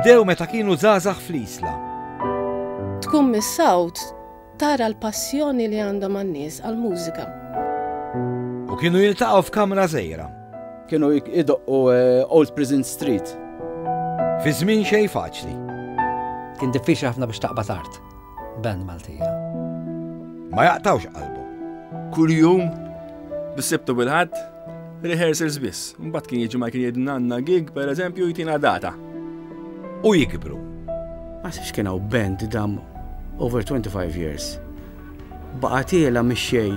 Bdew meta kienu żgħażagħ fl-Isla. Tkun mis-sawt tara l-passjoni li għandhom għan-nies għall-mużika. U kienu jiltaqgħu f'kamra żejra. Kienu idoqqu eh, Old Prison Street. Fi żmien xejn faċli. Kien diffiċli ħafna biex taqbad art. Band Maltija. Ma jaqtawx qalbhom. Kuljum bis-Sibt u bil-Ħadd rehearsals biss. Mbagħad kien jiġi ma kien jgħidna għandna gig pereżempju jtina data. U jikbru. Għasiex kien hawn band dam over 25 years. Baqgħet iela mix-xejn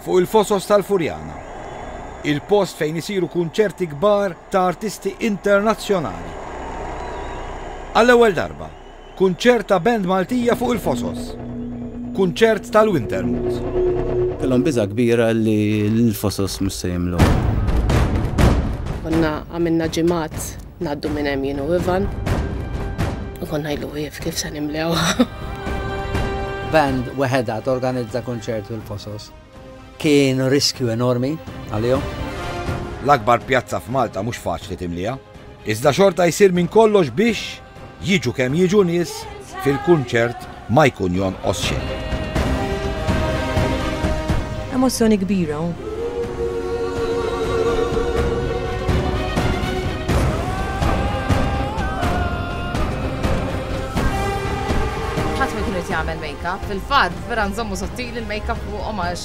Fuq il-fosos tal-Furjana, il-post fejn isiru kunċerti kbar ta' artisti internazzjonali. Għall-ewwel darba, kunċert ta' band Maltija fuq il-fosos. Kunċert tal-Wintermute. Kellhom biża' kbira li l-fosos mhux se jimlew. Konna għamilna ġimgħat Ngħaddu minn hemm jien u Ivan u kont ngħidlu wieqf kif se nimlewha. band weħeda torganizza kunċert fil-Fosos. Kien riskju enormi għalihom. L-akbar pjazza f'Malta mhux faċli timlija. Iżda xorta jsir minn kollox biex Jiġu kemm jiġu nies, fil-kunċert ma jkun jonqos xejn. Emozzjoni kbira hawn. jagħmel make-up. Fil-fatt, vera nżommu sottili l-make-up fuqhom għax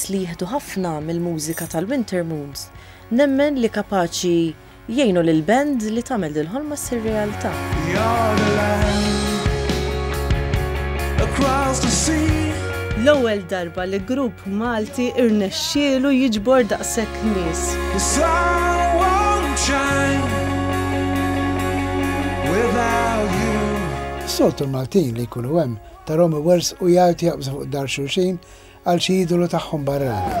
Peress li jieħdu ħafna mill-mużika tal-Wintermoons, nemmen li kapaċi jgħinu lill-band li tagħmel dil-ħolma ssir realtà. L-ewwel darba li grupp Malti rnexxielu jiġbor daqshekk nies. Is-soltu l-Maltin li jkunu hemm tarahom iwerżqu jgħajtu jaqbżu fuq dahar xulxin, Għal xi idolu tagħhom barrani.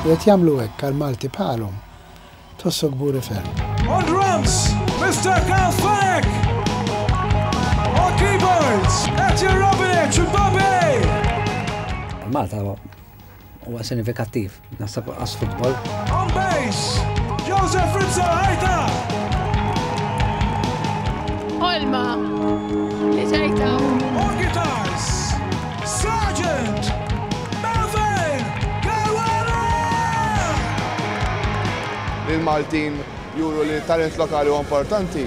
U qed jagħmlu hekk għal Malti bħalhom, tħossu kburi ferm. On drums, Mr. Carl Fleck! On keyboards, Etienne Robinich u Bobby! Malta Huwa sinifikattiv, naħseb qas futbol. On base, Joseph Rizzo Ħajta! Olma, li ġejta. On guitars, Sergeant! il-Maltin juru li talent lokali u importanti.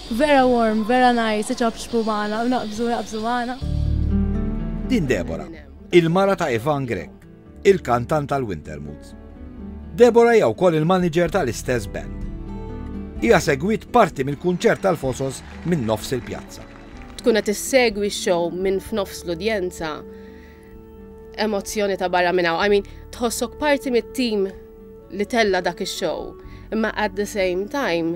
Vera warm, vera nice, iċapċpu magħna u naqbżu naqbżu magħna. Din Deborah, il-mara ta' Ivan Grech, il-kantant tal-Wintermoods. Deborah hija wkoll il-manager tal-istess band. Hija segwit parti mill-kunċert tal-Fosos minn nofs il-pjazza. Tkun qed issegwi x-show minn f'nofs l-udjenza emozzjoni ta' barra minn hawn. I mean, tħossok parti mit-tim li tella dak ix-show, imma at the same time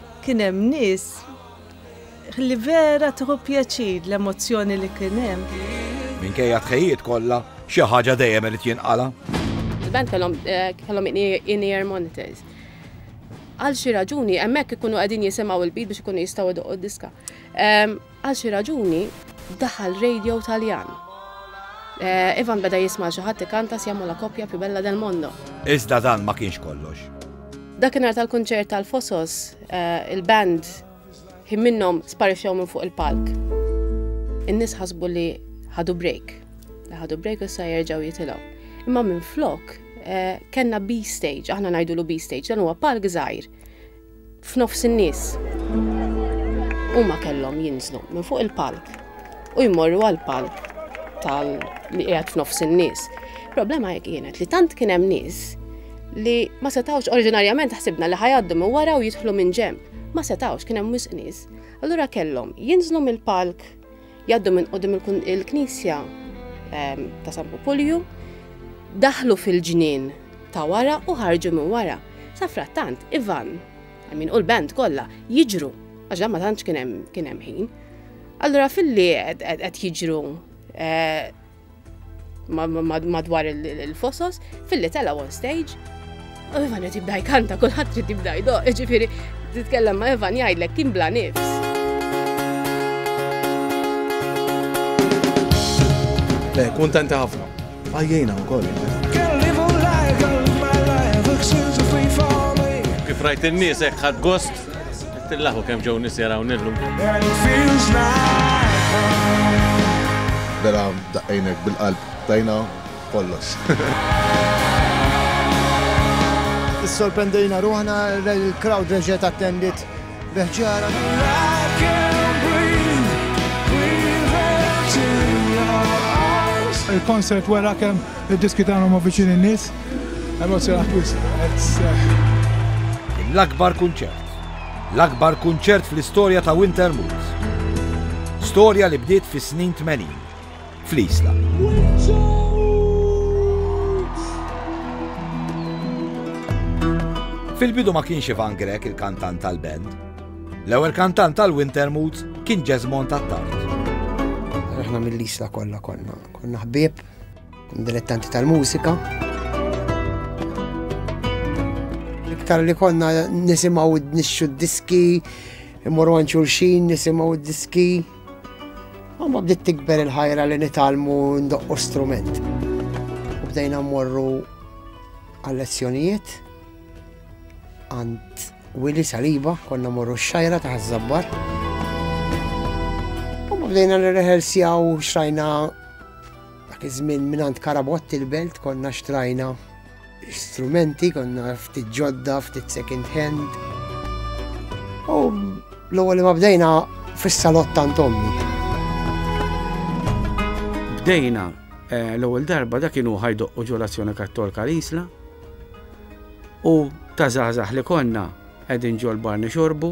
Kien hemm nies li vera tieħu pjaċir l-emozzjoni li kien hemm. Minkejja t-tħejjijiet kollha, xi ħaġa dejjem irid jinqala'. Il-band kellhom eh, kellhom in-ear monitors. Għal xi raġuni hemmhekk ikunu qegħdin jisimgħu l-beat biex ikunu jistgħu jdoqqu d-diska. Ehm, Għal xi raġuni, daħal radio Taljan. Ivan beda jisma' lil xi ħadd ikanta Siamo la coppia più bella del mondo. Iżda dan ma kienx kollox. Dakinhar tal-kunċert tal-Fosos, il-band ħin minnhom sparixxew minn fuq il-palk. In-nies ħasbu li ħadu break, li ħadu break u issa jerġgħu jitilgħu. Imma minflok kellna B-stage, aħna ngħidulu B-stage, dan huwa palk żgħir F'nofs in-nies. Huma kellhom jinżlu minn fuq il-palk u jmorru għall-palk tal li qiegħed f'nofs in-nies. Problema hekk kienet li tant kien hemm nies li ma setawx oriġinarjament ħsibna li ħajaddu minn wara u jidħlu minn ġemp. Ma setawx kien hemm wisq nies. Allura kellhom jinżlu mill-palk Jgħaddu minn qudiem il-knisja ehm, ta' San Pupulju, daħlu fil-ġnien ta' wara u ħarġu minn wara. Sa frattant, Ivan, għamin u l-band kollha jiġru, għax ma tantx kien hemm ħin. Allura fil-li qed jiġru eh, madwar il-fosos, filli tela on stage, u Ivan qed jibda jkanta kulħadd trid jibda jdoq, ġifieri titkellem ma' Ivan jgħidlek kien bla nifs. Le, kuntenti ħafna. Għajjejna wkoll. Kif rajt in-nies hekk ħadd gost Tillaħu kemm ġew nies jarawni illum. Vera daqqejnek bil-qalb tajna kollox. Issorprendejna ruħna l-crowd reġgħet attendit beħġara. il-konsert wara kemm id-diski tagħna ma viċin in-nies. Emozzjonat wisq qed seħħ. Kien l-akbar kunċert. L-akbar kunċert fl-istorja ta' Winter Moods. Storja li bdiet fis-snin 80 fl-Isla. Fil-bidu ma kienx Ivan Grech il-kantant tal-band. L-ewwel kantant tal-Winter Moods kien Jesmond Attard. Aħna mill-isla kollha konna, konna ħbieb Dilettanti tal-mużika. Iktar li konna nisimaw nixxu d-diski, imorru għan xulxin, nisimaw d-diski. Għamma bdiet tikber il-ħajra li nitalmu ndoqqu strument. U bdejna morru għal-lezzjonijiet għand Willy Saliba, konna morru xajra ta' zabbar. U bdejna nirrehersjaw xrajna Dak iż-żmien mingħand Karabotti l-Belt konna xtrajna strumenti, konna ftit ġodda, ftit second hand. U l-ewwel li ma bdejna fis-salott tant ommi. Bdejna eh, l-ewwel darba dak kienu ħajdoq u ġolazzjoni kattolka l-isla u ta' żgħażagħ li konna qegħdin ġol barni xorbu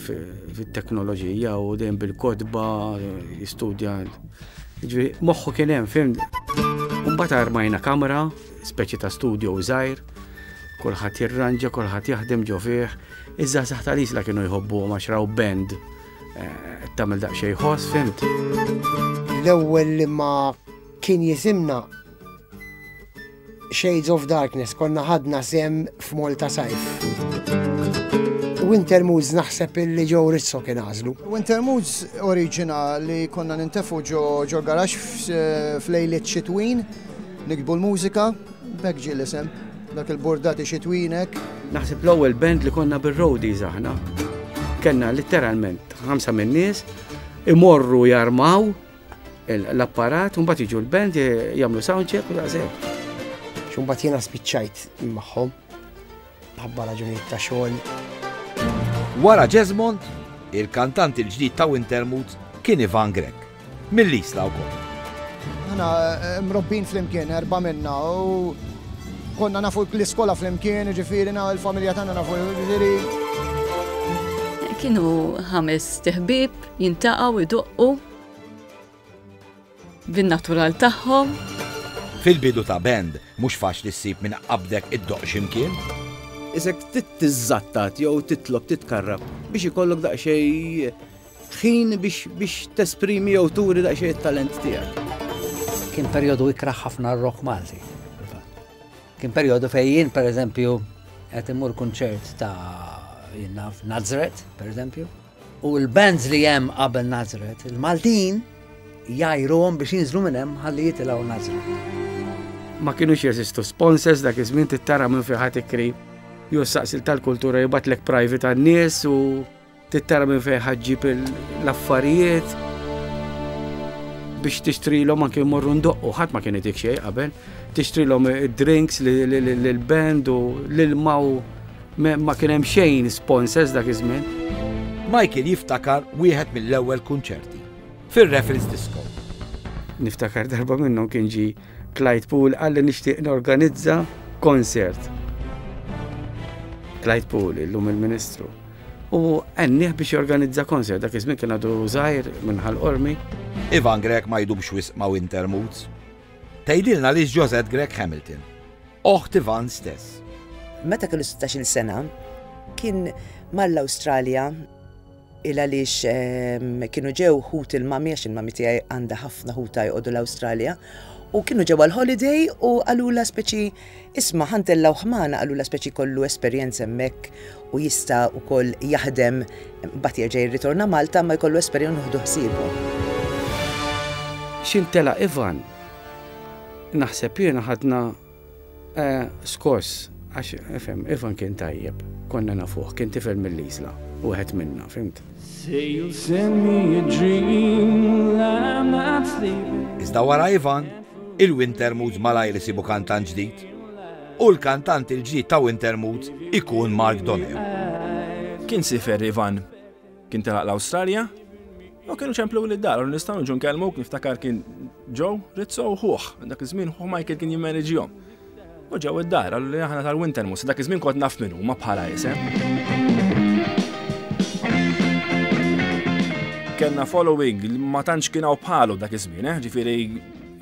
fit-teknoloġija u dejjem bil-kotba jistudja. Ġifieri moħħu kien hemm, fim. Mbagħad armajna kamra, speċi ta' studio żgħir, kulħadd jirranġa, kulħadd jaħdem ġo fih. Iżda saħ tal-isla kienu jħobbu ma xraw band eh, tagħmel daqsxejn ħoss, fimt. L-ewwel li ma kien jisimna Shades of Darkness konna ħadna sem f'Malta Sajf. Winter Moods naħseb illi ġew Rizzo kien għażlu. Winter Moods oriġina li konna nintefu ġo ġo garax f'lejliet xitwin, nikbu l-mużika, bekk ġie l-isem, dak il-bordati xitwinek. Naħseb l-ewwel band li konna bir-roadies aħna. Kenna litteralment ħamsa min-nies imorru jarmaw l-apparat, un bat iġu l-band jamlu soundcheck u daqseg. Xun bat jena spiċċajt maħħom, ħabba raġunijiet ta' xogħol. Wara Jesmond, il-kantant il-ġdid ta' Wintermut kien Ivan Grek, mill-Isla wkoll. Għana eh, mrobbin fl-imkien, erba minna, u konna nafu l-iskola fl-imkien, ġifiri na l-familja tagħna nafu ġifiri. Kienu ħames tiħbib Jintaqgħu jdoqqu bin-natural tagħhom. Fil-bidu ta' band, mhux faċli ssib min qabdek iddoqq xi mkien. Isek trid tiżżattat jew titlob titkarrab biex ikollok daqsxejn ħin biex tesprimi jew turi daqsxejn it-talent tiegħek. Kien perjodu ikrah ħafna r-rock Malti. Kien perjodu fejn jien pereżempju qed immur kunċert ta' jien naf Nazret, pereżempju. U l-bands li hemm qabel Nazret, il-Maltin jgħajruhom biex jinżlu minn hemm ħalli jitilgħu Nazret. Ma kienux jeżistu sponsors dak iż-żmien tittara minn fi ħadd ikri jew saqsil tal-kultura jibatlek private għan-nies u tittara minn fejn ħaġġib l-affarijiet biex tixtrilhom anke jmorru ndoqqu ħadd ma kien itik xejn qabel, tixtrilhom id-drinks l-band u l-ilma u Ma kien hemm xejn sponsors dak iż-żmien. Michael jiftakar wieħed mill-ewwel kunċerti, fir-Raffles Disco. Niftakar darba minnhom kien ġie Clyde Poole qalli nixtieq norganizza konsert. Clyde Poole, illum il-Ministru. U għennieh biex jorganizza konsert, dak iż-żmien kien għadu żgħir minn ħal-qormi. Ivan Grech ma jdumx wisq ma' Wintermoods. Tgħidilna li Josette Grech Hamilton. oħt Ivan stess. Meta kellu 16-il sena, kien mar l-Awstralja il għaliex ehm, kienu ġew ħut il-mami, għax il-mami tiegħi għandha ħafna ħuta jqogħdu l-Awstralja, u kienu ġew għal-holiday u għalula speċi isma ħantella u ħmana għalula speċi kollu esperjenza hemmhekk u jista' ukoll jaħdem bat jerġa' jirritorna Malta ma jkollu esperjenza uħdu ħsiebu. Xintela Ivan Naħseb jiena ħadna eh, skors għax ifhem Ivan kien tajjeb, konna nafuh, kien tifel mill-Isla, wieħed minna, fimt. Iżda wara Ivan, il-Winter Moods malajr isibu kantant ġdid. U l-kantant il-ġdid ta' Winter Moods ikun Mark Donohue. Kien sifer Ivan Kien telaq l-Awstralja u kienu ċemplu li d-dar, u nistgħu nġu nkellmu niftakar kien ġew Rizzo u ħuħ, dak iż-żmien ħuħ Michael kien jimmaniġihom. U ġew id-dar, għallu li aħna tal-Winter Mus, dak iż-żmien kont naf minn huma bħala isem. Kenna following ma tantx kien hawn bħalu dak iż-żmien, eh? ġifieri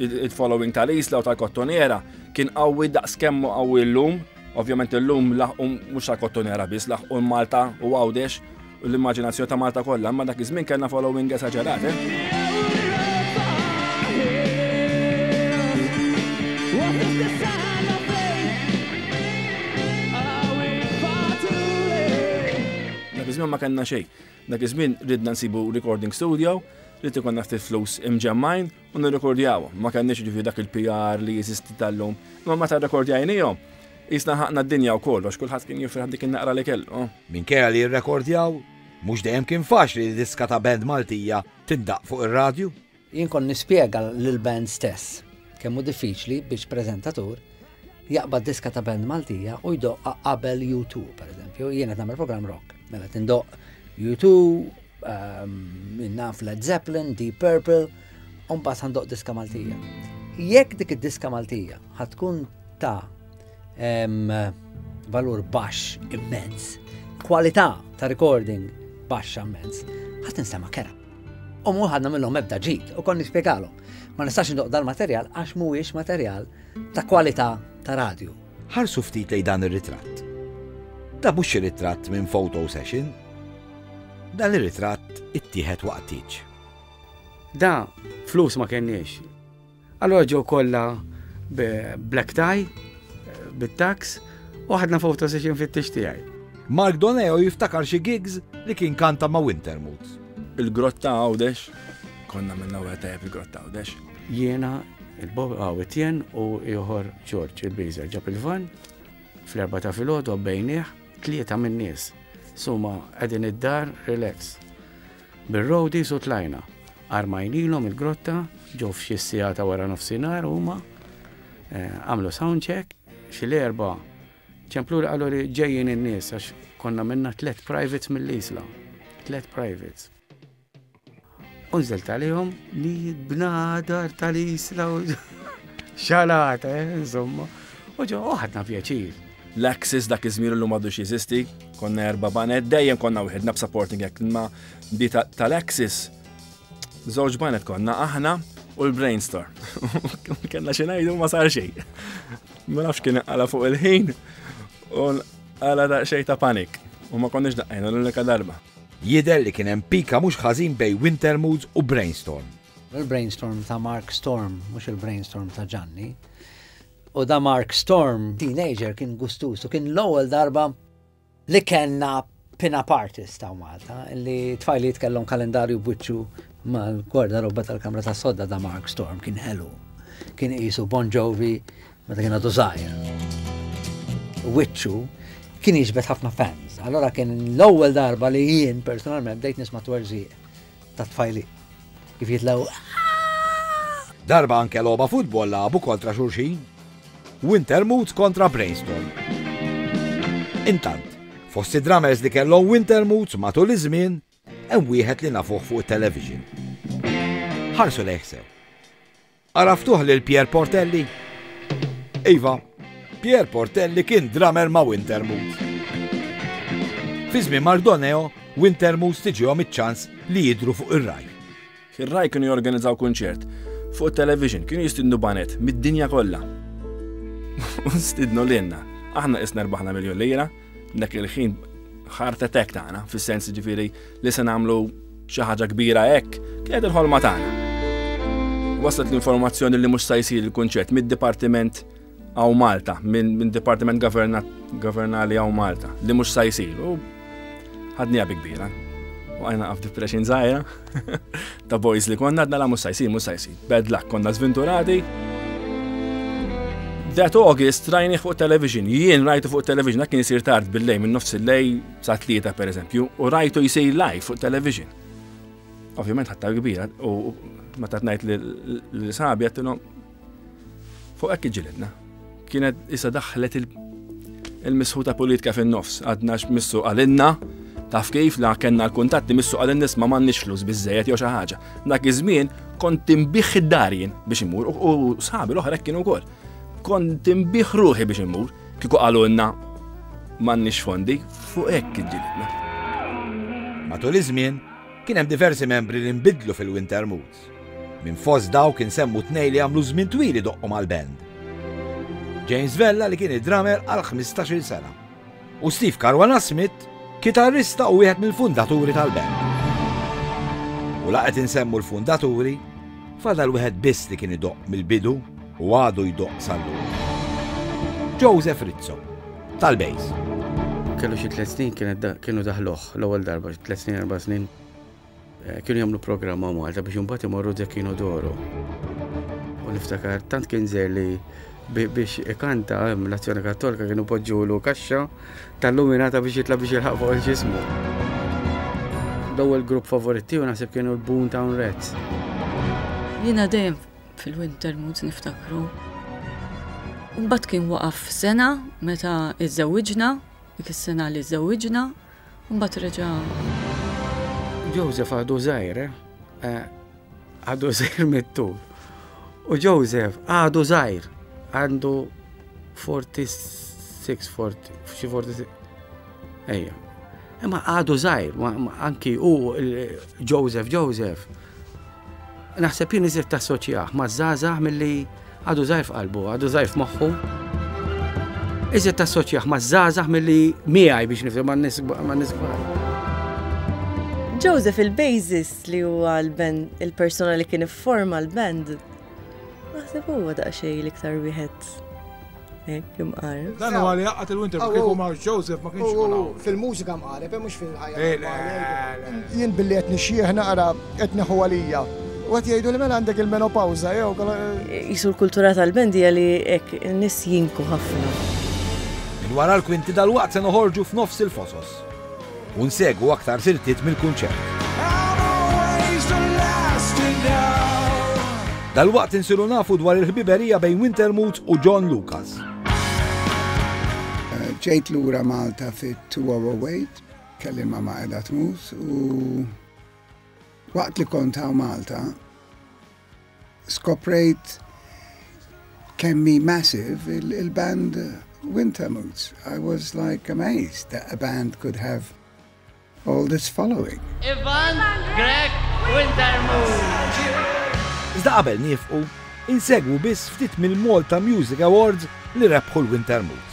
il-following tal-isla u tal-kottonera kien qawwi daqs kemmu qawwi l-lum, Ovvjament illum laħqu mhux għal kottonera biss, laħqu Malta u għawdex u l-immaġinazzjoni ta' Malta kollha, imma dak iż-żmien kellna following esaġerat, eh? Dak iż-żmien ma kellna xejn. Dak iż-żmien ridna nsibu recording studio, rrid ikonna ftit flus imġemmajn U nirrekordjaw, ma kenniex ġifi dak il-PR li jeżisti tal-lum, imma meta rrekordjajnihom, jisna ħaqna d-dinja u kollox, kulħadd kien jifraħ dik in-naqra li kellu. Minkejja li rrekordjaw, mhux dejjem kien faċli li diska ta' band Maltija tindaqq fuq ir-radju. Jien kont nispjega lill-band stess kemm hu diffiċli biex preżentatur jaqbad diska ta' band Maltija u jdoqqa qabel U2, pereżempju, jien qed nagħmel programm rock. Mela tindoqq U2, Ehm, naf Led Zeppelin, Deep Purple, un bat għandoq diska Maltija. Jekk dik id-diska Maltija ħatkun ta' ehm, valur baxx immens, kwalità ta' recording baxxa immens, ħat nistema kera. U mu ħadna minnhom ebda ġid u konni spjegalhom. Ma nistax ndoq dal-materjal għax mhuwiex materjal ta' kwalità ta' radio. Ħarsu ftit lejn dan ir-ritratt. Dan mhux xi ritratt minn photo session. Dan ir-ritratt ittieħed waqt tieġ. Da, flus ma kenniex. Allora ġew kollha black tie, bit-tax, u ħadna photo session fit-tix tiegħi. Mark Doneo jiftakar xi gigs li kien kanta ma' Wintermoods. Il-grotta għawdex, konna minna u għetajab il-grotta għawdex. Jiena, il-Bob għaw Etjen u ieħor Ġorġ il-Biża ġab il-van fl-erba ta' filgħodu bejnieh tlieta min-nies. Suma qegħdin id-dar relax. Bir-rowdi su tlajna. Armajnilhom il-grotta ġew f'xi sija ta' wara nofsinhar huma eh, għamlu sound check xi l-erba' ċemplu li qalu li ġejjin in-nies għax konna minna tliet privates mill-isla. Tliet privates. U nżilt għalihom li bnadar tal-isla u xalata, eh, insomma. U ġo, uħadna pjaċir. L-Axis dak iż-żmir l-lum għadu xizisti, konna erba banet, dejjem konna wieħedna b'supporting act, ma di tal-Axis, żewġ banet konna aħna u l-brainstorm. Kenna xi ngħidu ma sar xejn. Ma nafx kien għala fuq il-ħin u għala da xejn ta' panik. U ma konniex daqqajna l-unika darba. Jidher li kien hemm pika mhux ħażin bejn Wintermoods u Brainstorm. Il-Brainstorm ta' Mark Storm, mhux il-Brainstorm ta' Ġanni. U da Mark Storm, teenager, kien gustuż u kien l-ewwel darba li kellna pin-up artist ta' Malta li tfajliet kellhom kalendarju b'wiċċu mal-gwarda robba tal-kamra tas-sodda da Mark Storm kien ħelu. Kien qisu Bon Jovi Meta kien għadu żgħir. Wiċċu kien jiġbed ħafna fans. Allora kien l-ewwel darba li jien personalment bdejt nisma' twerżiq ta' tfajli. Kif jitlaw. Darba anke logħba futbol labu kontra xulxin. Winter Moods kontra Brainstorm. Intant, fost id-drummers li kellhom Winter Moods matul iż-żmien, hemm wieħed li nafuh fuq it-television. Ħarsu lejħsew. Għaraftuh lil Pierre Portelli? Iva, Pierre Portelli kien drummer ma' Wintermood. Fi żmien Mardoneo, Wintermood stiġihom iċ-ċans li jidru fuq ir-raj. Ir-raj kienu jorganizzaw kunċert fuq television kienu jistidnu banet mid-dinja kollha. U stidnu lilna. Aħna isna rbaħna miljon lira. Dak il-ħin heart attack tagħna, fis-sens ġifieri li se nagħmlu xi ħaġa kbira hekk, kienet il-ħolma tagħna. Waslet l-informazzjoni li mhux se jsir il-kunċett mid-Dipartiment għaw Malta, minn Dipartiment Governali għaw Malta, li mhux se jsir. U ħadni kbira. U għajna għaf depression zaħja. Ta' boys li konna għadna la musa jsir, musa jsir. Bad luck, konna zvinturati. That August rajni fuq television, jien rajtu fuq television, dak kien jisir tard bil-lej, minn nofs il-lej sa' tlieta per eżempju, u rajtu jisir live fuq television. Ovvijament ħatta kbira, u ma tatnajt li sabi għattilom, Fuq hekk iġġilidna. Kienet isa daħlet il-misħuta politika fin-nofs, għadna x'missu għalinna, taf kif la kellna l-kuntatti missu għalin nisma' m'għandniex flus biżejjed jew xi ħaġa. Dak iż-żmien kont tinbih id-dar jien biex imur u sħabi l-oħra kienu wkoll. Kont tinbih ruħi biex imur kieku qalulna m'għandniex fondi fuq hekk iġġilidna. Matul iż-żmien kien hemm diversi membri li nbidlu fil-Wintermute. Minn fost dawk insemmu tnejn li għamlu żmien twil idoqqu mal-band. James Vella li kien id-drummer għal 15-il sena u Steve Caruana Smith, kitarrista u wieħed mill-fundaturi tal-band. U laqet insemmu l-fundaturi, fadal wieħed biss li kien idoq mill-bidu u għadu jdoq sallu. Joseph Rizzo, tal-Bejs. Kellu xi tliet snin kienu daħluh l-ewwel darba, tliet snin erba' snin Eh, kienu jagħmlu programma Malta biex imbagħad imorru Zekino Doro. U niftakar tant kien żer li biex ikanta eh, l-azzjoni kattolika kienu poġġulu kaxxa tal-luminata biex jitla biex jilħaq fuq il-ġismu. L-ewwel grupp favorit tiegħu naħseb kienu l-Boon Town Reds. Jiena dejjem fil-winter moods niftakru. Mbagħad kien waqaf sena meta iżżewġna, dik is-sena li żżewġna, u mbagħad reġa'. Joseph għadu żgħir, eh? għadu żgħir mit-tul. U Joseph għadu żgħir, għandu 46, 40, xi 46. Ejja. Imma għadu żgħir, anki u Joseph Joseph Naħseb jien iżjed tassoċjah maż-żgħażagħ milli għadu żgħir f'qalbu, għadu żgħir f'moħħu. Iżjed tassoċjah maż-żgħażagħ milli miegħi biex nifhem ma' nies kbar. Joseph il-Basis li huwa l-band, il-persuna li kien ifforma l-band, Naħseb huwa daqsxejn l-iktar wieħed hekk imqar. Dan huwa li jaqgħad il-winter ma kieku ma Joseph ma kienx ikun hawn. Fil-mużika mqareb, eh, mhux fil-ħajja. Eh, Jien billi qed nixjieħ naqra qed neħu għalija. U għat jgħidu li mela għandek il-menopawza, jew. Jisu l-kultura tal-bendija li ek nis jinku ħafna. Minn wara l-kwinti dal-waqt se noħorġu f'nofs il-fosos. u nsegwu aktar siltiet mill-kunċert. Dalwaqt insiru nafu dwar il-ħbiberija bejn Wintermuth u John Lucas. Ġejt lura Malta fit-2008, kelli ma ma edha tmus u waqt li kont hawn Malta, Skoprejt kemm hi massive il-band Wintermutes. I was like amazed that a band could have all this following. Ivan Greg Wintermutes. Iżda qabel niefqu, insegwu biss ftit mill-Malta Music Awards li rebħu l-Wintermutes.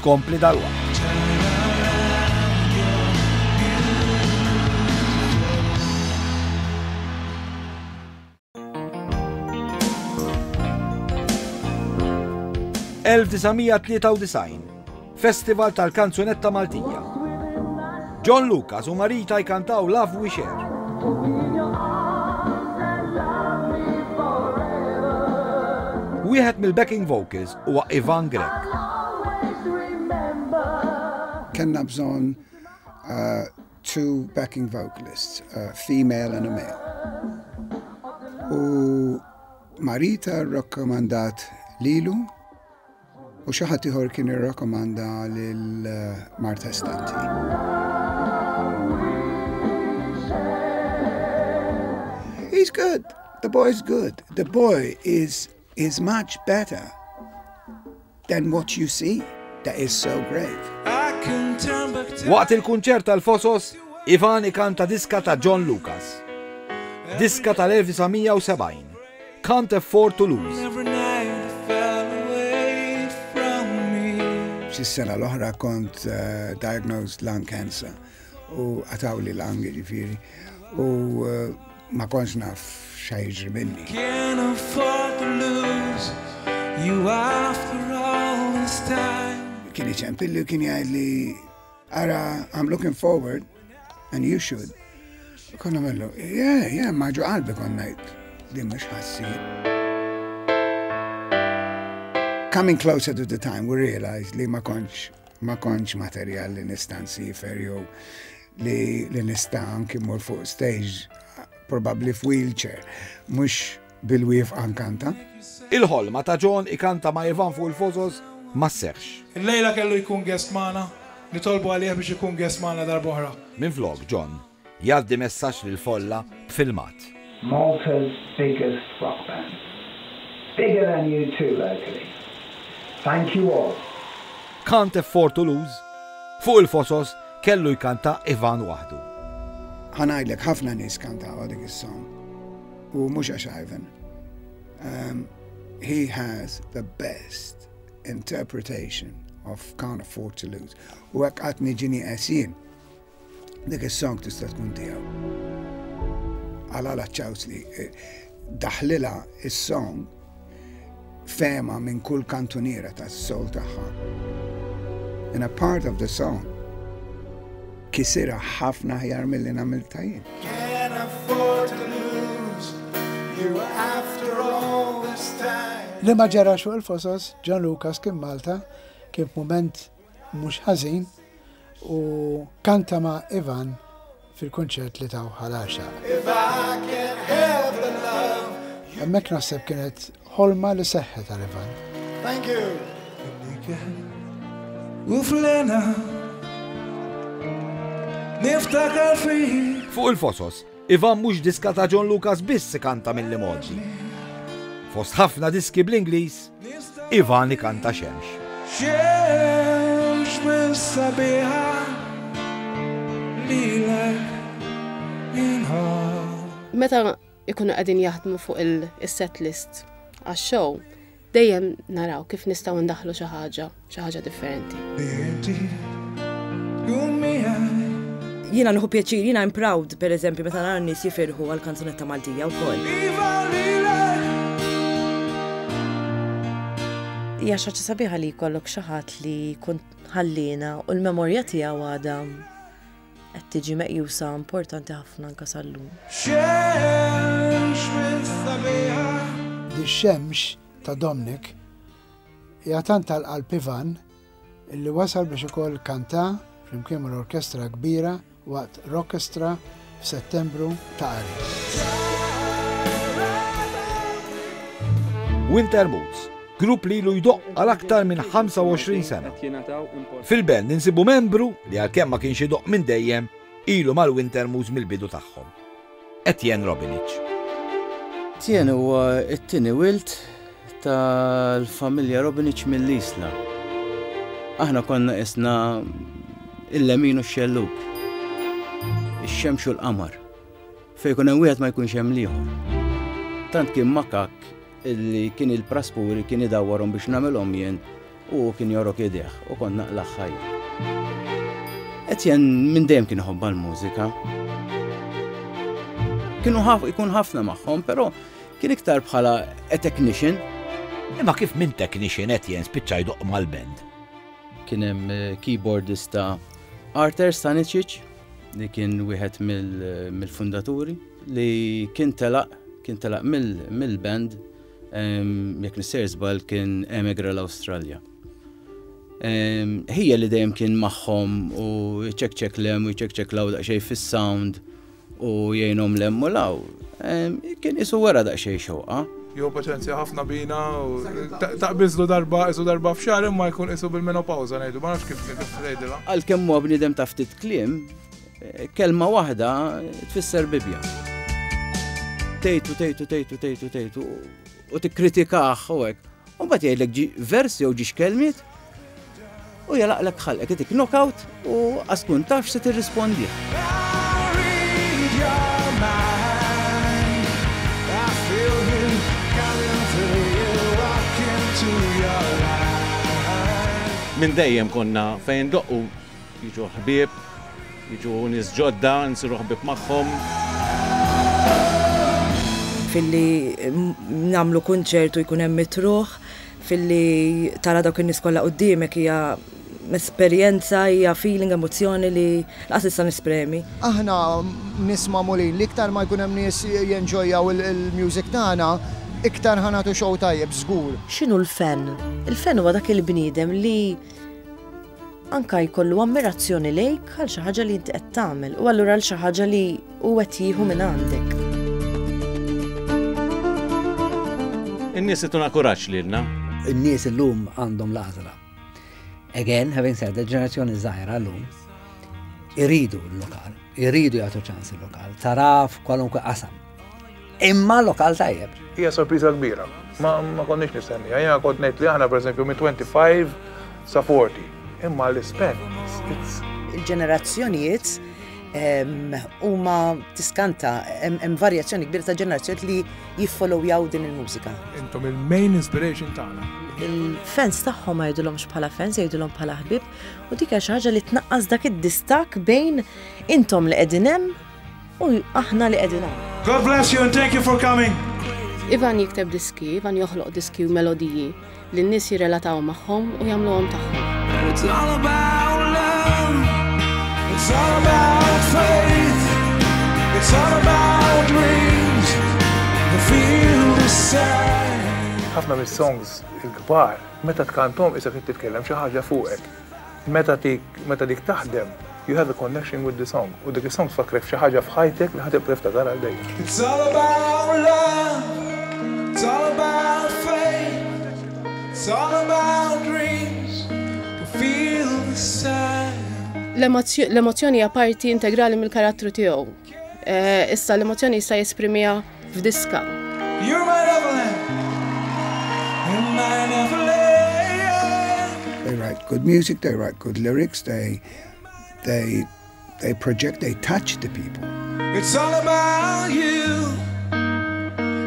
tkompli dalwaqt. ...1993, Festival tal-Kanzunetta Maltija. John Lucas u Marita jkantaw Love We Share. Wieħed mill-backing vocals huwa Ivan Grech. Kellna bżonn two backing vocalists, a female and a male. U Marita rrakkomandat lilu u xi ħadd ieħor kien irrakkomanda lil Marta Stanti. He's good. The boy's good. The boy is is much better than what you see that is so great. Waqt il-kunċert tal-Fosos, Ivan ikanta diska ta' John Lucas. Diska tal-1970, Can't Afford to Lose. Sis-sena l-oħra kont eh, diagnosed lung cancer U għatawli l-angi ġifiri. U eh, ma konx naf xajġri minni. Can't afford to lose you after all this time. Kien iċempilli kien jgħid li ara I'm looking forward and you should. Konna mellu, yeah, yeah, maġu qalbi konna jgħid. Din mux ħassi. Coming closer to the time, we realized li ma konċ Ma kontx materjal li nista' nsifer jew li, li nista' anki mur fuq stage probabbli f'wheelchair, mhux bil-wif ankanta. Il-ħolma ta' John ikanta ma' Ivan fuq il-Fosos ma sseħħx. Illejla kellu jkun guest magħna, nitolbu għalih biex ikun guest magħna darb'oħra. Minflok John, Jgħaddi messaġġ lill-folla b'filmat. Malta's biggest rock band. Bigger than U two locally. Thank you all. Can't afford to lose. Fuq il-fosos kellu jkanta Ivan waħdu. Ħa ngħidlek ħafna nies kantawha dik is-song. U mhux għax Ivan. He has the best interpretation of Can't afford to lose. U hekk qatt niġini qes jien. Dik is-song tista' tkun tiegħu. Għala la ċawsli eh, daħlila is-song fema minn kull kantuniera tas-sol tagħha. In a part of the song kisira ħafna ħjar mill-li namil tajin. Can't afford to lose you after all this time. Li ma ġara fuq il-fosos, John Lucas kien Malta, kien moment Mhux ħażin, u kanta ma' Ivan fil-kunċert li taw ħal Hemmhekk naħseb kienet ħolma li seħħet għal Ivan. Thank you. U flena niftakar fi. Fuq il-fosos, Iva mhux diska ta' John Lucas biss ikanta mill-Imoġi. Fost ħafna diski bl-Ingliż, Ivan ikanta Xemx. Xemx minn sabiħa lilek Meta ikunu qegħdin jaħdmu fuq il-set list għax-show, Dejjem naraw kif nistgħu ndaħħlu xi ħaġa, xi ħaġa differenti. Jiena nieħu pjaċir, jiena I'm proud, per eżempju, meta nara nies jifirħu għal kanzunetta Maltija wkoll. Hija xi ħaġa sabiħa li jkollok xi ħadd li jkun ħallina u l-memorja tiegħu għadha qed tiġi meqjusa importanti ħafna anke sal-lum. Dix-xemx ta' Domnik hija tant tal-qalb Ivan illi wasal biex ukoll kanta flimkien mal-orkestra kbira waqt Rockestra f'Settembru ta' Aris. Winter Moods grupp li ilu jdoqq għal aktar minn 25 sena. Fil-Bell ninsibu membru li għalkemm ma kienx idoqq minn dejjem, ilu mal-Wintermoos mill-bidu tagħhom. Etienne Robinic. Etienne huwa t-tieni wild tal-familja Robinic mill-Isla. Aħna konna isna il-lemin u x-xelluk, ix-xemx u l-qamar. Fejn ikun hemm wieħed ma jkunx hemm l-ieħor. Tant kien makakk illi kien il-praspuri kien idawwarhom biex nagħmilhom jien u hu kien jorok idejh u kont naqlagħ ħajr. Etienne minn dejjem kien iħobba l-mużika. Kienu ikun ħafna magħhom, però kien iktar bħala a technician. Imma kif minn technician qed jens spiċċa jdoq mal-band? Kien hemm eh, keyboardista Arthur Stanicic, li kien wieħed mill-fundaturi li kien telaq kien telaq mill-band jekk nisser żball kien emigra l-Awstralja. Ħija li dejjem kien magħhom u ċekċek lem u ċekċek law daqsxejn fis-sound u jgħinhom lem u law. Kien isu wara daqsxejn xewqa. Jieħu paċenzja ħafna bina u taqbiżlu darba isu darba f'xahar imma jkun isu bil-menopawża ngħidu ma nafx kif kif tgħidilha. Għalkemm huwa bniedem ta' ftit kliem, eh, kelma waħda tfisser Bibja. Tejtu, tejtu, tejtu, tejtu, tejtu, u tikkritikaħ u hekk. U mbagħad jgħidlek ġi vers jew ġiex kelmiet U jagħlaqlek ħalqek, itik knockout u qas tkun taf x'se tirrispondih. Minn dejjem konna fejn ndoqqu jiġu l-ħbieb, jiġu nies ġodda, nsiru ħbieb magħhom. Filli nagħmlu kunċert u jkun hemm mitruħ. Filli tara dawk in-nies kollha quddiemek hija esperjenza, hija feeling, emozzjoni li lanqas nista' nespremi. Aħna nies magħmulin li iktar ma jkun hemm nies jenġojjaw il-music tagħna, iktar ħa nagħtu show tajjeb żgur. X'inhu l-fan? Il-fan huwa dak il-bniedem li anka jkollu ammirazzjoni lejk għal xi ħaġa li inti qed tagħmel u allura għal xi ħaġa li hu qed jieħu minn għandek. In-nies ituna kuraġġ lilna. In-nies illum għandhom l-għażla. Again, having said, il-ġenerazzjoni żgħira llum iridu l-lokal, iridu jagħtu ċans il-lokal, taraf kwalunkwe qasam. Imma lokal tajjeb. Hija sorpriża kbira. Ma, ma konniex nistenni. Hija kont ngħid li aħna pereżempju minn 25 sa 40. Imma l-ispend il-ġenerazzjonijiet huma tiskanta hemm varjazzjoni kbira ta' ġenerazzjoni li jiffollowjaw din il-mużika. Intom il-main inspiration tagħna. Il-fans tagħhom ma jgħidulhomx bħala fans, jgħidulhom bħala ħbib u dik xi ħaġa li tnaqqas dak id-distak bejn intom li qegħdin hemm U aħna li qegħdin hawn. God bless you and thank you for coming. Ivan jikteb diski, Ivan joħloq diski u melodiji li n-nies jirrelataw magħhom u jagħmluhom tagħhom. It's all about love. It's all about faith. It's all about dreams. The feel the same. Ħafna mis-songs il-kbar meta tkanthom isek qed titkellem xi ħaġa fuqek. Meta tik, meta dik taħdem, you have a connection with the song, u dik is-song tfakkrek f'xi ħaġa f'ħajtek li ħa tibqa' tiftakar għal dejjem. It's all about love, it's all about faith, it's all about dreams we feel the same. L-emozzjoni hija parti integrali mill-karattru tiegħu. Issa l-emozzjoni jista' jesprimiha f'diska. You're my Neverland. You're my Neverland. They write good music, they write good lyrics, they they they project, they touch the people. It's all about you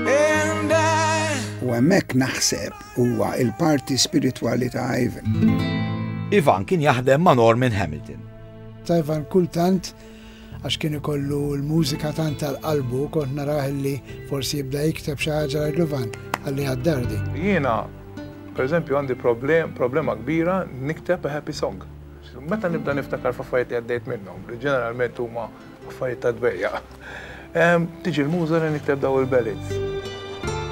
and I. U hemmhekk naħseb huwa il-parti spiritwali ta' Ivan. Ivan kien jaħdem ma' Norman Hamilton. Ta' Ivan kultant għax kien ikollu l-mużika tant għal qalbu kont narah li forsi jibda jikteb xi ħaġa ngħidlu Van, ħalliha d-dar din. Jiena, pereżempju, għandi problema kbira nikteb a happy song. Meta nibda niftakar f'affarijiet li għaddejt minnhom, li ġeneralment huma affarijiet ta' dbejjaq, tiġi l-muża li nikteb dawn il-ballads.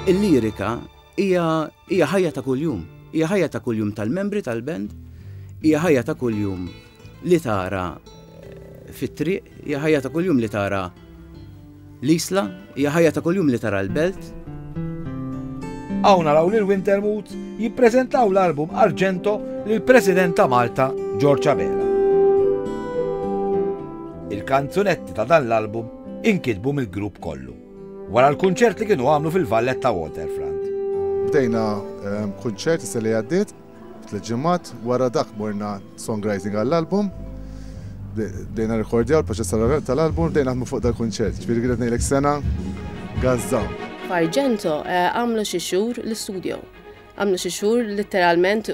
Il-lirika Hija hija ħajja ta' kuljum, hija ħajja ta' kuljum tal-membri tal-band, hija ħajja ta' kuljum li tara eh, fit-triq, hija ħajja ta' kuljum li tara l-isla, hija ħajja ta' kuljum li tara l-belt. Hawn naraw lil Wintermute jippreżentaw l-album Argento lil President ta' Malta George Abela. Il-kanzunetti ta' dan l-album inkitbu mill-grupp kollu. Wara l-kunċert li kienu għamlu fil-Valletta Waterfront. Bdejna ehm, kunċert is li għaddiet tliet ġimgħat wara dak morna songwriting għall-album. Bdejna rekordjaw il-proċess tal-album, bdejna naħdmu fuq dal-kunċert. Ġifieri kienet ngħidlek sena gazza. F'Arġento eh, għamlu xi xhur l-istudio. Għamlu xi xhur litteralment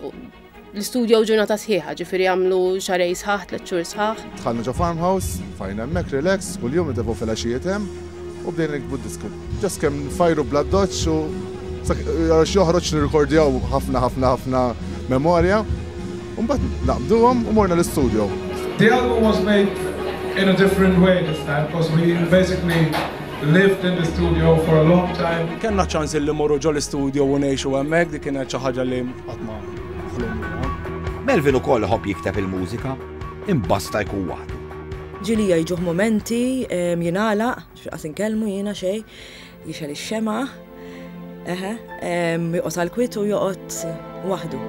l-istudjow ġurnata sħiħa, ġifieri għamlu xarej sħaħ, tliet xhur sħaħ. Dħalna ġo farmhouse, fajna hemmhekk relax, kuljum nitefgħu filgħaxijiet hemm u bdejna nikbu d-diski. Ġast kemm nfajru bl-addoċċ u għax joħroġ nirrikordjaw ħafna ħafna ħafna memorja u mbagħad naqbduhom u morna l-istudjow. The album was made in a different way this time, coz we basically lived in the studio for a long time. Kenna ċans li morru ġol studio u nejxu hemmhekk dik kienet xi ħaġa li qatt ma Melvin ukoll ħobb jikteb il-mużika, imbasta jkun waħdu. Ġili jgħiduh momenti, jingħalaq, x'qas inkellmu jiena xejn, jixel ix-xema. Eħe, joqgħod għall-kwiet u joqgħod waħdu.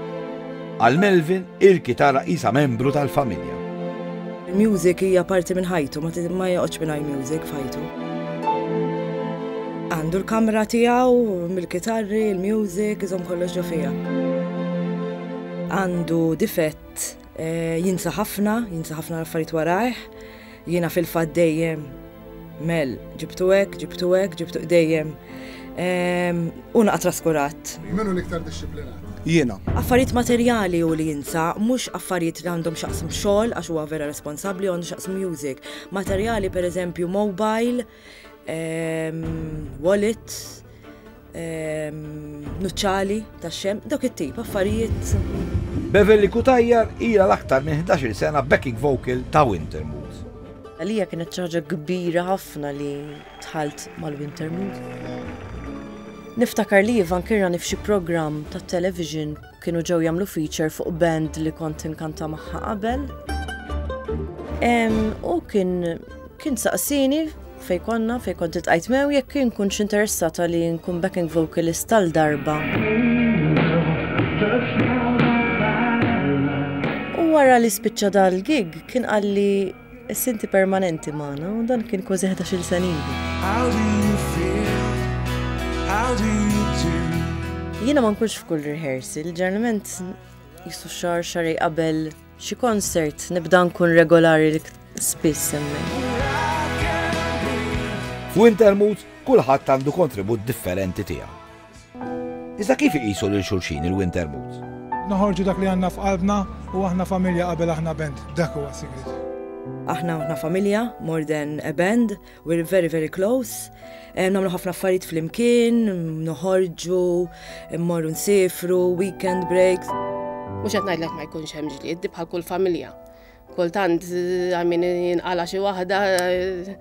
Għal Melvin, il-kitara qisha membru tal-familja. Il-music hija parti minn ħajtu, ma joqgħodx mingħajr music f'ħajtu. Għandu l-kamra tiegħu mill-kitarri, il-music, iżom kollox ġo fija. Għandu difett Jinsa ħafna, jinsa ħafna l-affarijiet warajh. Jiena fil-fatt dejjem mel ġibtu hekk, ġibtu hekk, ġibtu dejjem. Ehm, u naqa' traskurat. Minu l-iktar dixxiplinat? Jiena. Affarijiet materjali u li jinsa, mhux affarijiet li għandhom xaqsm xogħol għax huwa vera responsabbli għandu xaqsm music. Materjali pereżempju mobile, ehm, wallet, nuċċali tax-xemx, dawk it-tip affarijiet. Beverly Cutajar hija l-aktar minn 11-il sena backing vocal ta' Wintermood. Għalija kienet xi ħaġa kbira ħafna li dħalt mal-Wintermood. Niftakar li Ivan kien rani f'xi programm tat-television Kienu ġew jagħmlu feature fuq band li kont inkanta magħha qabel. U kien kien saqsini fej konna fej kont itqajt mew jekk kien kunx interessata li nkun backing vocalist tal-darba. U wara li spiċċa dal-gig kien qalli Issa inti permanenti magħna u dan kien kważi ħdax-il sena ilu. Jiena ma nkunx f'kull rehearsal, ġeneralment jisu xar xarej qabel xi konsert nibda nkun regolari li spiss hemmhekk. F'Wintermoods kulħadd għandu kontribut differenti tiegħu. Iżda kif iqisu lil xulxin il-Wintermutes? Noħorġu dak li għandna f'qalbna u aħna familja qabel aħna band, dak huwa s-sigriet. Aħna aħna familja, more than a band, we're very very close. Eh, Namlu ħafna affarijiet flimkien, noħorġu, mmorru nsifru, weekend breaks. Mhux qed ngħidlek ma jkunx hemm ġlied di bħal kull familja. Kultant eh, għamin jinqala xi waħda eh,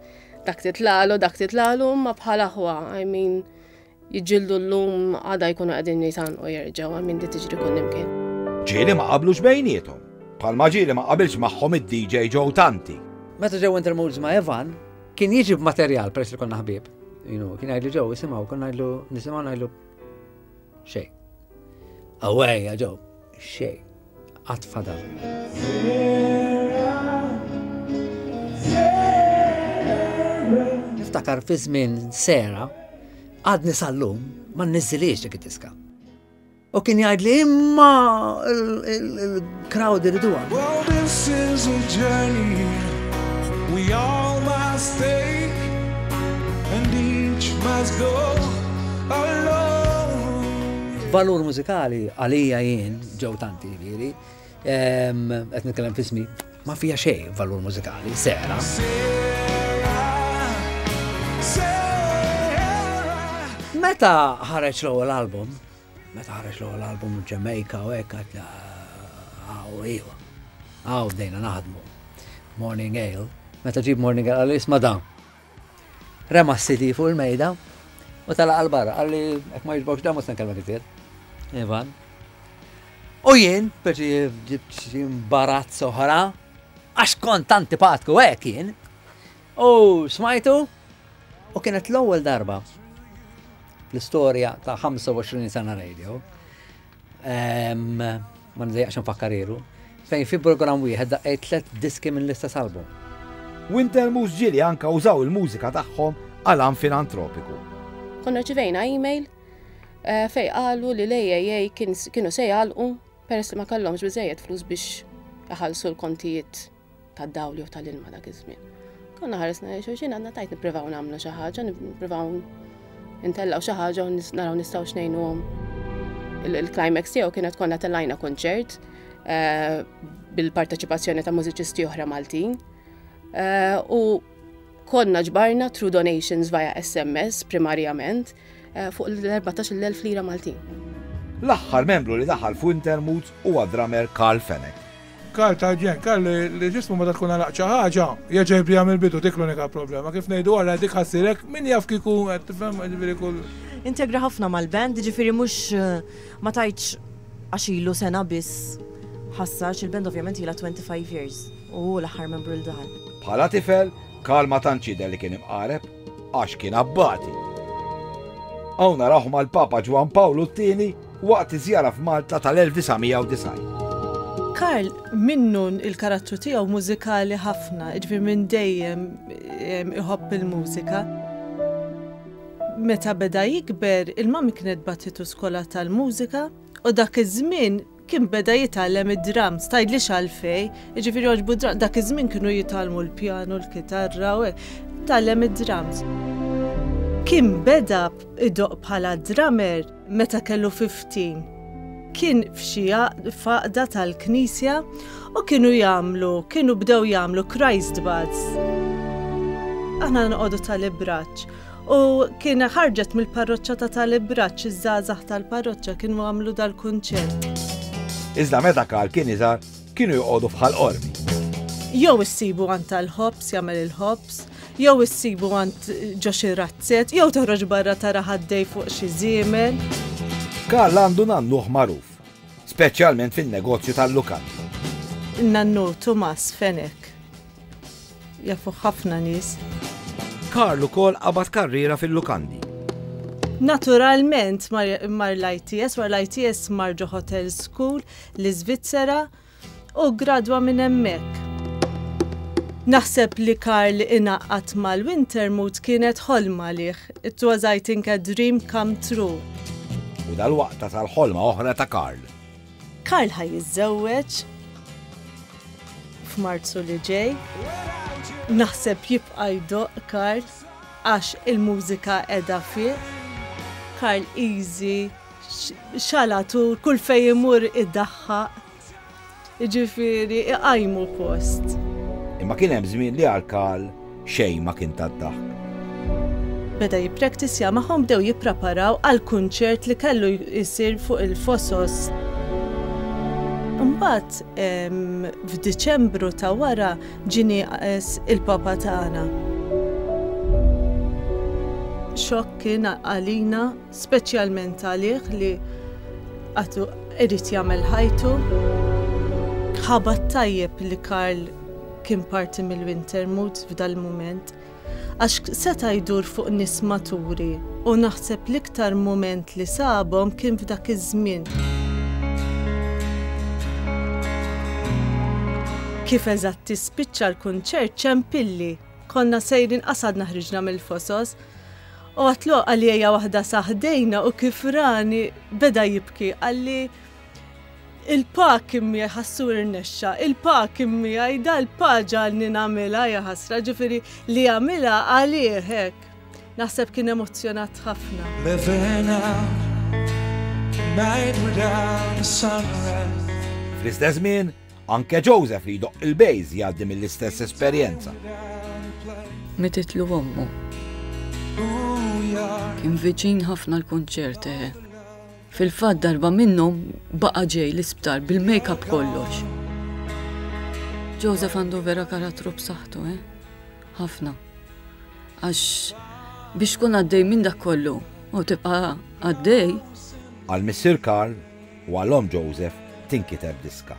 dak titlalu, dak titlalu, ma bħal aħwa, I mean, Jiġġieldu llum għada jkunu qegħdin jitgħannqu jerġgħu hemm min di tiġri kullimkien. Ġieli ma qablux bejniethom. Bħalma ġieli ma qabilx magħhom id-DJ Joe Tanti. Meta ġew intermoods ma' Evan, kien jiġi b'materjal peress li konna ħbieb. Jinu, kien għajlu ġew, jisimaw, konna għajlu, nisimaw għajlu xej. Awaj, ġew, xej. qatt fadal. Niftakar fi żmien sera għadni sal-lum ma nniżiliex dik id-diska. U kien jgħid li imma il-crowd iridu Well, this is a journey we all must take and each must go alone. Valur mużikali għalija jien Ġew tanti jiġifieri, qed nitkellem f'ismi, ma fija xejn valur mużikali, sera. Meta ħareġ l-ewwel album, meta ħareġ l-ewwel album Ġemejka u hekk għad għaw iju, għaw bdejna naħdmu. Morning Ale, meta ġib Morning Ale għal isma dan. Rema s-CD fuq il-mejda u tala għal-barra, għalli ek ma jġbokx damu s-san kelma kizir. Ivan. U jien, perċi ġibt ximbarat soħra, għax kont antipatku għek jien, u smajtu, u kienet l-ewwel darba l-istorja ta' 25 sena radio, Ma nidejjaqx nfakkar ilu, fejn fi programm wieħed daqqejt tliet diski minn l-istess album. Wintermus ġieli anke użaw il-mużika tagħhom għal għan filantropiku. Konna rċivejna email eh, fejn qalu li l-AAA kienu se jgħalqu peress li ma kellhomx biżejjed flus biex iħallsu l-kontijiet ta' dawl jew tal-ilma dak iż-żmien. Konna ħarisna li xulxin għandna tajt nippruvaw nagħmlu xi ħaġa, nippruvaw intellgħu xi ħaġa u naraw nistgħu xnejnuhom. Il-climax tiegħu kienet konna tellajna kunċert eh, bil-parteċipazzjoni ta' mużiċisti oħra Maltin. Eh, u konna ġbarna true donations via SMS primarjament eh, fuq l-14.000 lira Maltin. L-aħħar membru li daħal fu Intermoods huwa drummer Carl Fennec Karl Tarġent, Karl, li ġismu meta tkun għalaqt xi ħaġa, jerġa' jibdiha mill-bidu, dik l-unika problema. Kif ngħidu ara dik ħassirek, min jaf kieku qed tifhem, jiġifieri kull. Integra ħafna mal-band, jiġifieri mhux ma tgħidx għax ilu sena biss ħassar, għax il-band ovvjament ilha 25 years u hu l-aħħar membru li daħal. Bħala tifel, Karl ma tantx jidher li kien imqareb. għax kien abbati. Hawn narawh mal-Papa Ġwann Pawlu t-Tieni waqt iż-żjara f'Malta tal-1990. Karl minnu l-karattru tiegħu mużikali ħafna, jiġifieri minn dejjem iħobb il-mużika. Meta beda jikber, il-Mami kienet bagħtitu skola tal-mużika u dak iż-żmien Kien beda jitgħallem id-drums, tgħidlix għalfejn, jiġifieri jogħġbu d-drums, dak iż-żmien kienu jitgħallmu l-pjanu, l-kitarra u hekk, tgħallem id-drums. Kien beda idoqq bħala drummer meta kellu 15. Kien f'xi faqda tal-knisja u kienu jagħmlu, kienu bdew jagħmlu Christ Baths. Aħna noqogħdu tal-ibraċċ U kien ħarġet mill-parroċċa ta' tal-ibraċ iż-żgħażagħ tal-parroċċa kienu għamlu dal-kunċert. Iżda meta Karl kien iżgħar, kienu joqogħdu f'ħal qormi. Jew issibu għand tal-ħobs jagħmel il-ħobs, jew issibu għand ġo xi razzett, jew toħroġ barra tara ħaddej fuq xi żiemel. Karl għandu nannuh magħruf, speċjalment fin-negozju tal-lukand. Nannu Tumas Fenek Jafuh ħafna nies. Karl ukoll qabad karriera fil-lukandi. Naturalment mar l-ITS, wara l-ITS mar ġo Hotel School l-Iżvizzera u gradwa minn hemmhekk. Naħseb li Karl ingħaqad mal-Wintermute kienet ħolma għalih. It was I think a dream come true. U dalwaqt tasal ħolma oħra ta' Karl. Karl ħa jiżżewweġ f'Marzu li ġej. Naħseb jibqa' jdoqq Karl għax il-mużika qiegħda fih. Karl easy xalatur kull fejn imur idaħħaq. Ġifieri iqajmu post. Imma kien hemm żmien li għal Karl Xejn ma kien tad-daħk. Meta jippraktissja magħhom bdew jippraparaw għall-kunċert li kellu jsir fuq il-Fosos. Imbagħad f'Diċembru ta' wara ġie nieqes il-Papa tagħna. Xokk kien għalina, speċjalment għalih li għadu irid jagħmel ħajtu. Ħabat tajjeb li Karl kien parti mill-winter moods f'dal-mument, għax seta' jdur fuq nies maturi u naħseb l-iktar mument li sabhom kien f'dak iż-żmien. Kif eżatt ispiċċa l-kunċert ċempilli. Konna sejrin qas għadna ħriġna mill-fosos. U għatlu għalija waħda saħdejna u kif rani beda jibki għalli Il-pak immi ħassu irnexxa, il-pak immi għajda l-pa ġalni namila jaħasra ġifiri li għamila għalih hekk. Naħseb kien emozjonat ħafna. Fl-istess żmien, anke Joseph li jdoq il-bejz jgħaddi mill-istess esperjenza. Mititlu ommu. Kien viċin ħafna l-kunċert eħe. Eh. Fil-fatt darba minnhom baqa' ġej l-isptar bil-makeup kollox. Joseph għandu vera karattru b'saħħtu, eh? Ħafna. Għax biex tkun għaddej minn dak kollu u tibqa' għaddej. Għal missier Karl u għal omm Joseph tinkiteb diska.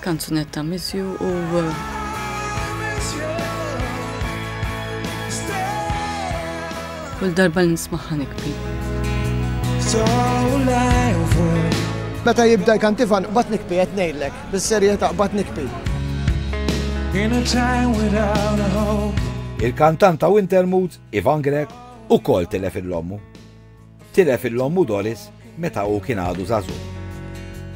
Kanzunetta miss you u Kull darba li nismaħħa nikbi. Meta jibda jkantifan bat nikbi qed ngħidlek, bis-serjetà bat nikbi. Il-kantant ta' Wintermood, Ivan Grek, ukoll tilef il-lommu. Tilef il-ommu Doris meta hu kien għadu żagħżugħ.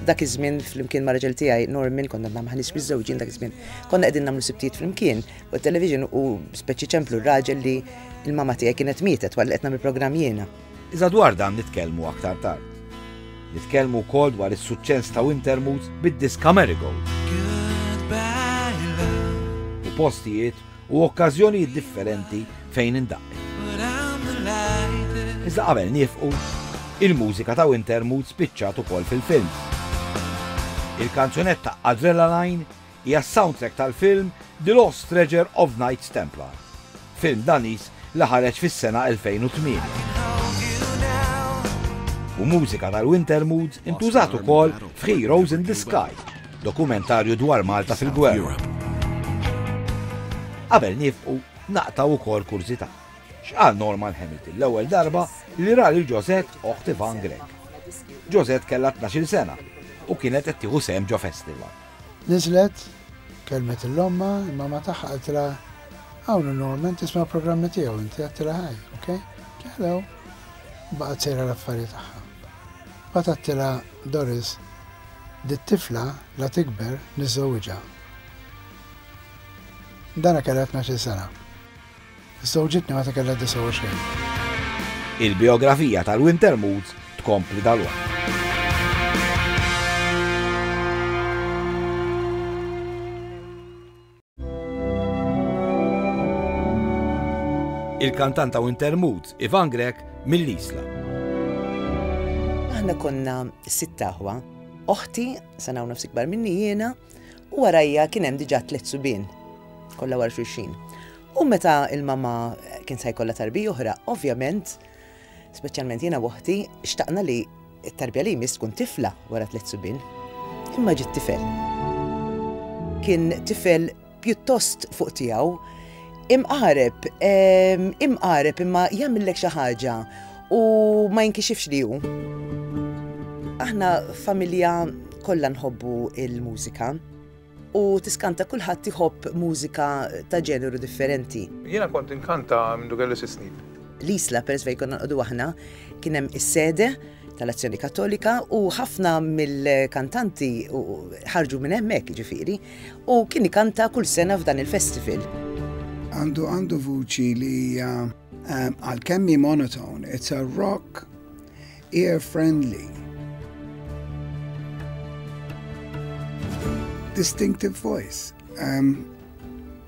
Dak iż-żmien flimkien ma' raġel tiegħi Norman konna ma ħaniex miżżewġin dak iż-żmien. Konna qegħdin nagħmlu sibtijiet flimkien u t-television u speċi ċemplu r-raġel li l-mama tiegħi kienet mietet waqt li qed nagħmel programm jiena. Iżda dwar dan nitkellmu aktar tard. Nitkellmu wkoll dwar is-suċċess ta' Wintermute bid-diska Marigold. U postijiet u okkażjonijiet differenti fejn indaqqi. Iżda qabel niefqu, il-mużika ta' Winter Mood spiċċat ukoll fil-films. Il-kanzunetta Adrenaline hija s-soundtrack tal-film The Lost Treasure of Knights Templar, film Daniż li ħareġ fis-sena 2008. U mużika tal-Winter Mood intużat ukoll f'Heroes in the Sky, Dokumentarju dwar Malta fil-gwerra. Qabel nifqu, naqta' ukoll kurżità. X'qal Norman Hamilton l-ewwel darba li ra lil Josette oħt Ivan Grech? Josette kellha tnax-il sena u kienet qed tieħu sehem ġo festival. Niżlet, kellmet 'l ommha, il-mamma tagħha qaltilha, Hawn hu Norman, tisma' l-programmi tiegħu inti, għattilha hi, ok? Hello. Baqgħet sejra l-affarijiet tagħha. Mbagħad għattilha, Doris, Dit-tifla la tikber niżżewwiġha. Dana kellha tnax-il sena. Żżewġitni meta kellha 29. Il-bijografija tal-Wintermuth tkompli dalwaqt. Il-kantant ta' Winter Moods, Ivan Grech, mill-Isla. Aħna konna sitt aħwa, oħti, sena u nofs ikbar minni jiena, u warajja kien hemm diġà tliet subien, kollha war xulxin. U meta il-mama kien se jkollha tarbi oħra, ovvjament, Speċjalment jiena w'oħti xtaqna li t-tarbija li jmiss tkun tifla wara tliet subien. Imma ġiet tifel. Kien tifel pjuttost fuq tiegħu, imqareb, ehm, imqareb imma jagħmillek xi ħaġa u ma jinkixifx li hu. Aħna familja kollha nħobbu il-mużika. U tiskanta kulħadd iħobb mużika ta' ġeneru differenti. Jiena kont inkanta mindu kelli sitt snin. L-Isla peress fejn konna nqogħdu aħna kien hemm is-sede tal-Azzjoni Kattolika u ħafna mill-kantanti ħarġu minn hemmhekk ġifieri u kien ikanta kull sena f'dan il-festival. Għandu għandu vuċi li hija għalkemm hi monotone, it's a rock Ear Friendly Distinctive voice um,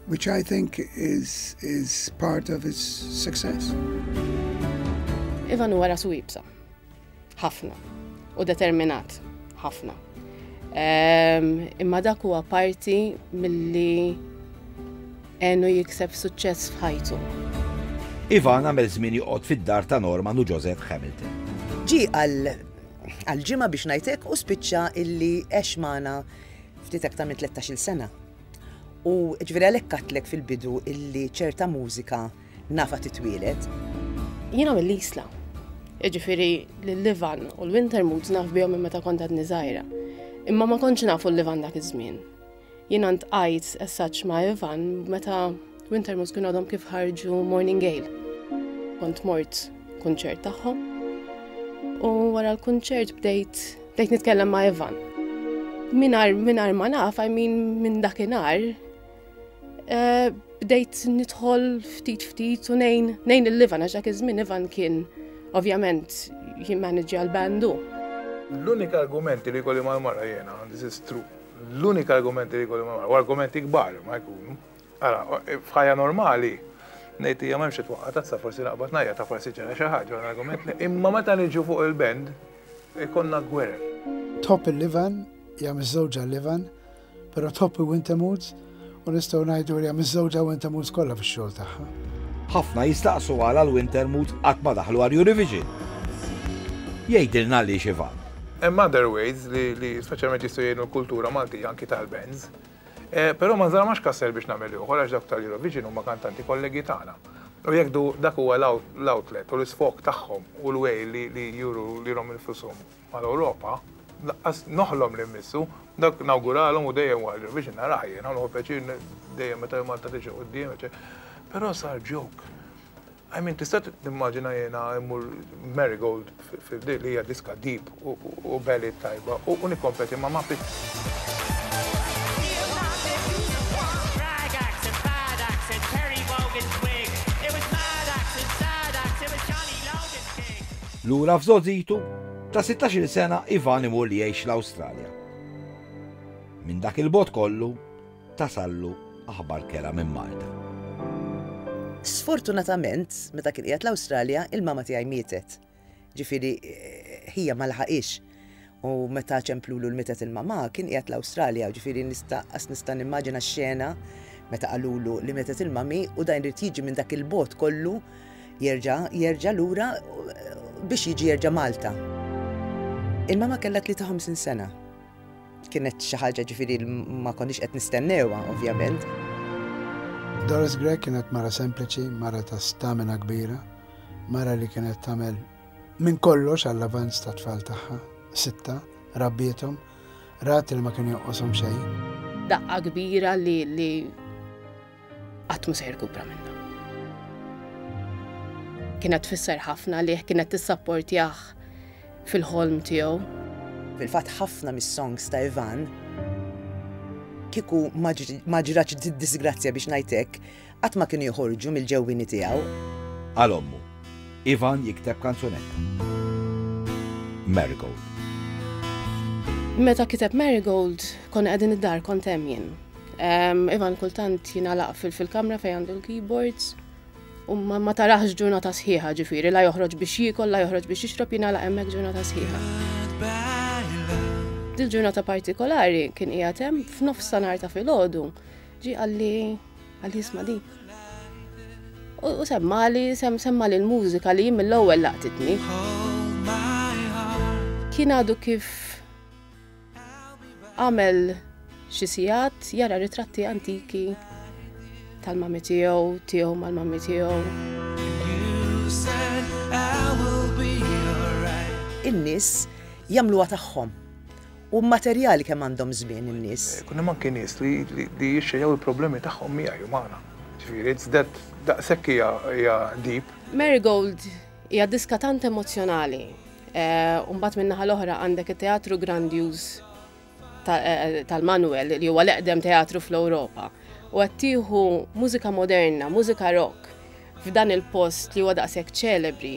which I think is, is part of his success. Ivan huwa rasu ibsa. Ħafna. U determinat. Ħafna. Ehm, imma dak huwa parti milli Għenu jikseb suċċess f'ħajtu. Ivan għamel żmien joqgħod fid-dar ta' Norman u Joseph Hamilton. Ġi għal għal-ġimgħa biex ngħidlek u spiċċa illi għex magħna ftit aktar minn 13-il sena. U ġifieri għalhekk katlek fil-bidu illi ċerta mużika nafa titwielet. Jiena mill-Isla. Ġifieri l-Livan u l-Winter Moods naf bihom minn meta kont għadni żgħira. Imma ma kontx nafu l-Livan dak iż-żmien. Jiena ntqajt essaċ ma' Ivan meta Wintermus kien għadhom kif ħarġu Morning Gale. Kont mort kunċert tagħhom. U wara l-kunċert bdejt bdejt nitkellem ma' Ivan. Minar minar ma naf, I mean minn dakinhar, eh, bdejt nidħol ftit ftit u nejn nejn il-Ivan għax dak iż-żmien Ivan kien ovvjament jimmanġja l-bandu. L-unika argumenti li kolli mal-mara jena, this is true, L-unika argumenti li jkolli ma' u argumenti kbar ma jkunu. Ara, f'ħajja normali, ngħid hija m'hemmx twaqqa' tazza forsi naqbad najja ta' forsi ġara xi ħaġa għal argument li imma meta niġu fuq il-band ikonna gwerer. Tħobb il-Livan, hija miżżewġa għal Ivan, però tħobb il-Wintermoods, U nistgħu ngħidu li hemm iż-żewġa Wintermoods kollha fix-xogħol tagħha. Ħafna jistaqsu għala l-Wintermoods qatt ma daħlu għal Eurovision. Jgħidilna għaliex Ivan. Hemm other ways li speċjalment jistgħu jgħinu l-kultura Maltija anki tal-bands. Però ma nżarmax kasser biex nagħmel ieħor għax dawk tal-Eurovision huma kantanti kollegi tagħna. U jekk dak huwa l-outlet u l-isfog tagħhom u l-way li juru lilhom infushom. mal-Ewropa, laqqas noħlom li mmissu, dak nawguralhom u dejjem wara ġew biex narah jien, hawn huwa pjaċir dejjem meta Malta tiġi quddiem, però sar ġok. I mean, tista' timmaġina jiena immur Marigold li hija diska deep u belly tajba u nikkompeti ma' Muppets. Lura f'żgħożitu ta' sittax-il sena Ivan imur jgħix l-Awstralja. Minn dak il-bogħod kollu tasallu aħbar kerha minn Malta. Sfortunatament, meta kien qiegħed l-Awstralja, il-mama tiegħi mietet. Ġifieri, ħija ma laħaqhiex. U meta ċemplulu l-mitet il-mamà, kien qiegħed l-Awstralja, ġifieri nista' qas nista' nimmaġina x-xena meta qalulu li metet il-mami u dan irid jiġi minn dak il-bogħod kollu jerġa' jerġa' lura biex jiġi jerġa' Malta. Il-mama kellha 53 sena. Kienet xi ħaġa ġifieri ma konniex qed nistennewha, ovvjament. Doris Grech kienet mara sempliċi, mara ta' stamina kbira, mara li kienet tagħmel Minn kollox għall-avanz tat-tfal tagħha, sitta, rabbiethom, rat li ma kien jonqoshom xejn. Daqqa kbira li li qatt mhu se jirkupra minnha. Kienet tfisser ħafna li kienet tissapportjah fil-ħolm tiegħu. Fil-fatt ħafna mis-songs ta' Ivan kieku ma ġratx disgrazzja biex ngħid hekk, Qatt ma kienu joħorġu mill-ġewwieni tiegħu. Għal ommu. Ivan jikteb kanzunetta. Marigold. Meta kiteb Marigold, konna qegħdin id-dar kont hemm jien. Ivan kultant jingħalaq fil-kamra fejn għandu l-keyboards u ma tarax ġurnata sħiħa ġifiri, la joħroġ biex jikol, la joħroġ biex jixrob jina la emmek ġurnata sħiħa. Dil ġurnata partikolari kien qiegħed hemm f'nofs sanar ta' filgħodu ġi għalli Għal jisma di. U semmali, semmali l-mużika li jim l-ewwel laqtitni. Kien għadu kif għamel xi sigħat jara ritratti antiki tal-mami tiegħu, tiegħu mal-mami tiegħu. In-nies jagħmluha tagħhom U materjali kemm għandhom żmien in-nies? Ikun hemm anki nies li li jixxejjew il-problemi tagħhom miegħi u magħna. Ġifieri it's that daqshekk hija hija deep. Marigold hija diska tant emozzjonali u mbagħad min-naħa l-oħra għandek it-Teatru Grandjuż tal-Manuel li huwa l-eqdem teatru fl-Ewropa u qed tieħu mużika moderna, mużika rock f'dan il-post li huwa daqshekk ċelebri.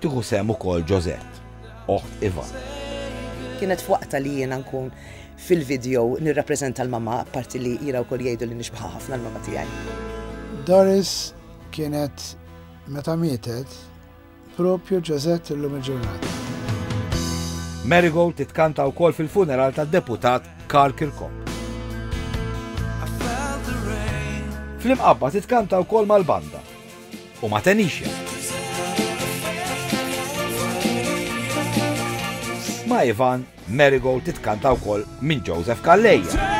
Tieħu sehem ukoll Josette, oħt Ivan. Kienet f'waqtha li jiena nkun fil-video nirrappreżenta l-mamma, apparti li jiena wkoll jgħidu li nixbaħha ħafna l-mamma tiegħi. Doris kienet meta mietet propju Josette illum il-ġurnata. Marigold titkanta wkoll fil-funeral tad-deputat Karl Kirkop. Fl-imqabba titkanta wkoll mal-banda u ma' Tanisha. Ma' Ivan, Marigold titkanta wkoll minn Joseph Calleja.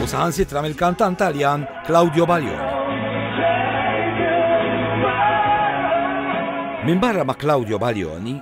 U saħansitra mill-kantant Taljan Claudio Baglioni. Minn barra ma' Claudio Baglioni,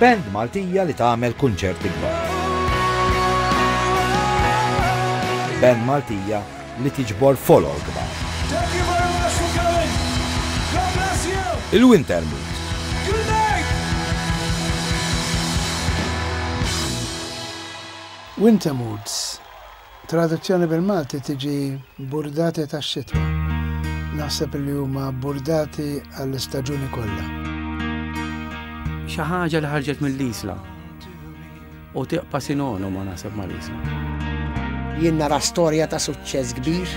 Band Maltija li tagħmel kunċerti kbar. Band Maltija li tiġbor folol kbar. Il-Winter Mood. Winter Moods. Traduzzjoni bil-Malti tiġi burdati tax-xitwa. Naħseb li huma burdati għall-istaġuni kollha. Xi ħaġa li ħarġet mill-Isla u tiqpa' sinonimo naħseb mal-Isla. Jien nara storja ta' suċċess kbir.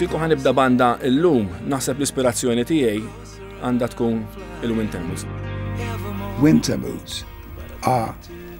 Kieku ħa nibda banda illum, naħseb l-ispirazzjoni tiegħi għandha tkun il-Wintermoods. Wintermoods a